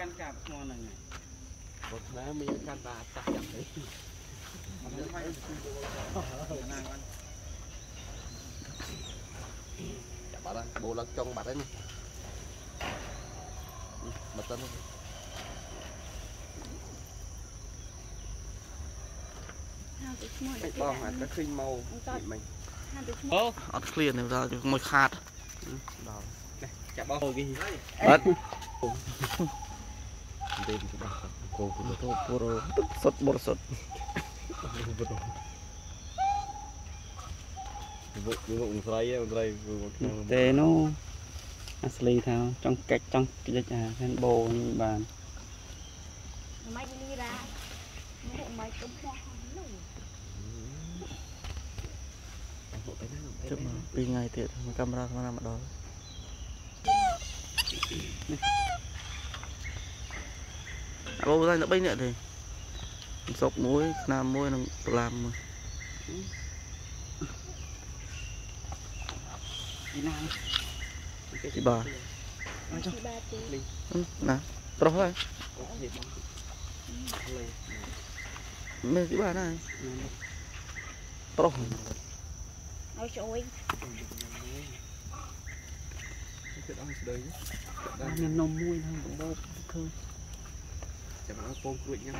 កាន់កាប់ឈ្មោះហ្នឹង Một má mình căn bà chắc chắn đấy. មិនហើយណាង Chả bà đó, bố lắc trong bà đấy nè. Ừ, Bật tân không? ហាទៅឈ្មោះ Cái bò hạt nó khinh màu. Chị mình. ហាទៅឈ្មោះ អូ អត់ឃ្លានទេដល់មួយខាត Đó. Này, chả bò cái gì. អត់ Tên cái bà. Cô cũng ទៅពូរទឹកសុទ្ធបរិសុទ្ធ Vụ vụ xoay ấy, xoay vụ ទេនោះអាស្លីថាចង់កាច់ចង់កិច្ចអាខាងបោនេះបានមិនលីរ៉ាមកមិនទៅឈ្មោះនោះជិះមកពីរថ្ងៃទៀតមកកាមេរ៉ាមកដល់អ បតែ3នាក់ទេសុកមួយស្នាមមួយនិងដុល្លារមួយពីណាទីបាទីបាទីណាប្រុសហើយមេទីបាណាប្រុសឲ្យជួយ Cái đó là đấy. មាននំមួយហ្នឹងបោកឃើញ Chả bà con cụi nhau.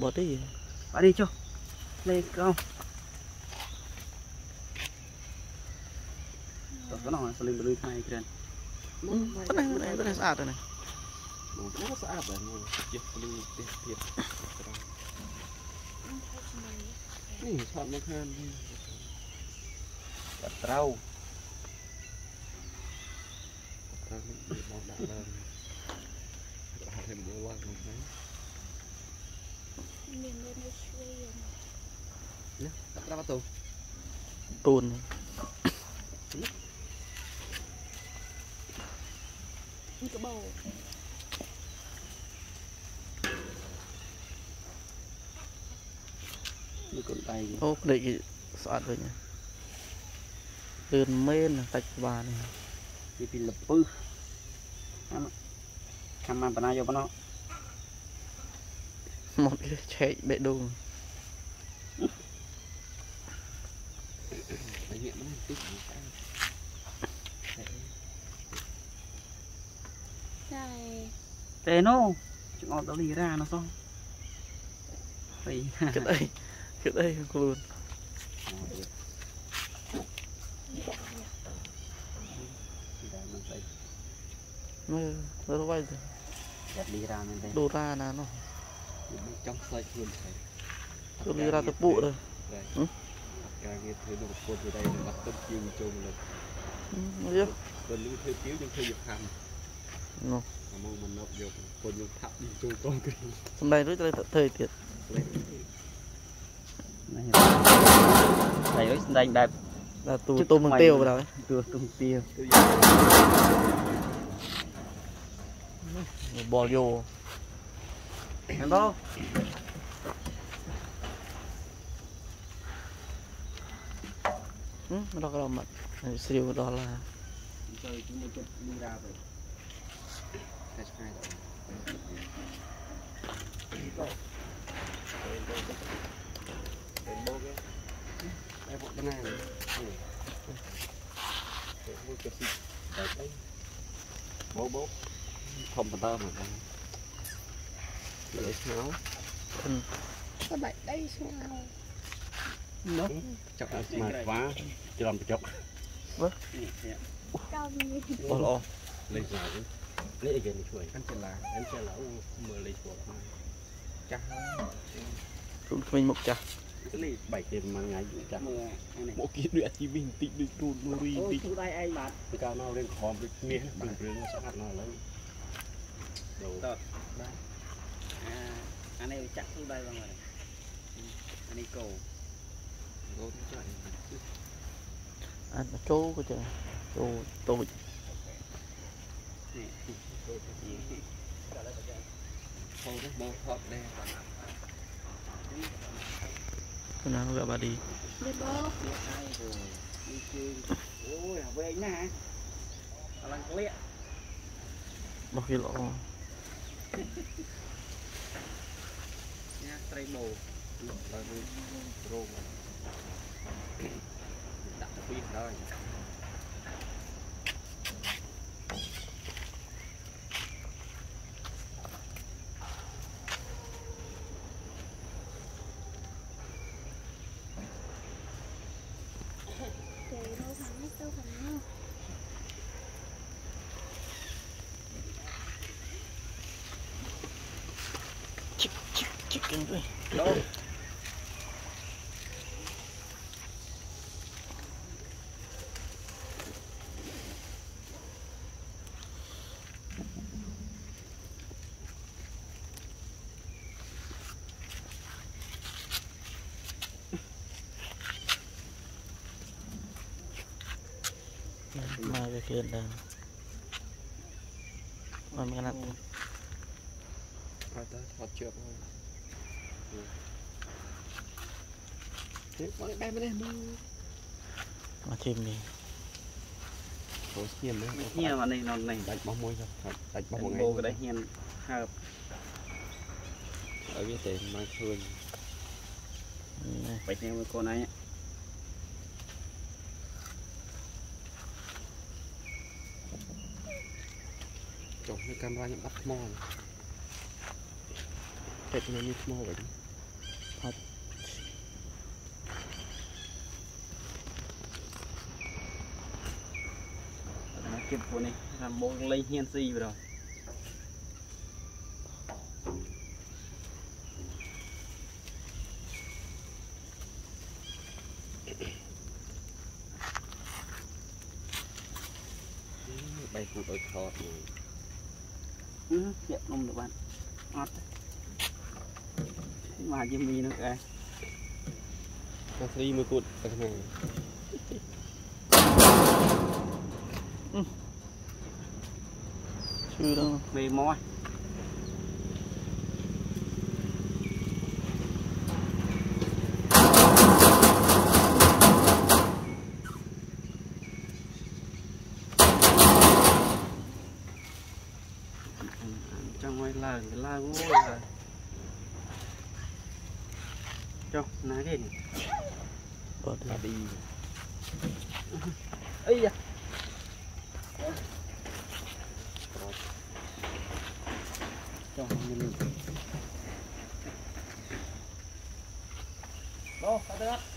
បត់ទេ បាទនេះចុះលេខកោតោះកណោះស្លីមបលុយថ្ងៃក្រាន ប៉ុណ្ណេះប៉ុណ្ណេះប៉ុណ្ណេះស្អាតហើយ Nó nó sẽ áp đấy. Chết đi, chết thiệt. Nè, chọn một hàng đi. បាត់ត្រូវ Ta cũng bị bọc đặt lên. Đặt thêm một lần một cái. មានមានឲ្យជួយ Nè, đặt ra bắt đầu. ទូននេះកបោនេះកូនដៃអូក្តិចគេស្អាតវិញលឿនមែនសាច់ក្បាលនេះពីពីលពឹស អាមខាំបានបណ្ណាយកបណ្ណោះមកឆែកបេះដូង Anh nghiệm nó tích một cái. តែទេនោះចង្អត់ដល់លីរ៉ានោះសោះពីគិតអីគិតអីខ្លួន ពីដែរមិនស្អី មើលទៅវាយទៅតែលីរ៉ាមែនទេដូរ៉ាណានោះ Trong xoay luôn thầy. ទៅលីរ៉ាទៅពួកទៅ Đây. Ừ. Càng nghe thấy nó một cột từ đây là bắt tâm chiêu chung là យក gần như thuê chiếu nhưng thuê dục hành នោះ mà mong mình nộp dục còn dục thắp đi chung con kia សំដែងរួចត្រូវធ្វើទៀត lên នេះដៃរួចស្ដែងបែបដល់ទូទុំនឹងទៀវបណ្ដោយទួទុំទា cái bò vô. Em bố ừ, đó cái đó mà siêu đó là Bố bố កស្រីវដល់ឡា chơi chúng tôi đi ra rồi hai hai đây bộ bên này này mua cái gì đấy đấy bố bố không phải tao mà con lấy máu ក៏បាច់ដីស្មៅ nó chọc mà quá cho làm chọc កោមានបោះល្អ lấy lại lấy cái này chuối ăn chân là ăn chân là mưa lấy chuột chắc ខ្លួនក្មេងមុខចាស់ cái này bảy tiền mà ngày chắc មើលអានេះ bộ kia đuyệt chi bình tĩnh được đun nuri អូ tí ទូដៃឯងបាទ cái cao nào lên khóm được nia bằng rừng nó sát nó lấy đầu អាអានេះចាក់ទូដៃបងបាទអានេះគោ gấu chạy អត់ចូលក៏ចាចូ đủ tốt à, anh em chắc xuống đây rồi ừ, anh đi cầu anh chú của trời. Trố tôi. Cái nào gặp bà đi. Đi ôi là về nhà. Là lăng bao khi nha tray bồ. Rồi mình rô đặt pin rồi Trời đâu thằng hết đâu thằng đâu. chừng rồi đâu Mai kalian dan Mami kanan Ada hot job ទៅថតជឿមកនេះមកដែរម្នេះមកមកធីមនេះចូលស្ងៀមនេះញ៉ាអានេះនននេះដាច់បោះមួយទៅដាច់បោះមួយបោថ្ងៃក៏ได้ហ៊ានហើបឲ្យវាតែមកឃើញនេះបិទនេះមួយកូនឯងចុះនៅកាមេរ៉ាខ្ញុំអត់ថ្មពេទ្យខ្ញុំមានថ្មវិញ តែគិតពួកនេះថាមកលេងហ៊ានស៊ីបរោះបែកគូដោយថតមួយអឺជាក់នំទៅបានអត់ មកយមីនោះឯង កាស្រីមួយគូតទៅខាង ឈឺដល់ មេមកចង់ឲ្យឡើងទៅ cho, ná cái này. Bớt đi. Ây da. Cho mình lên. Đó, sao được.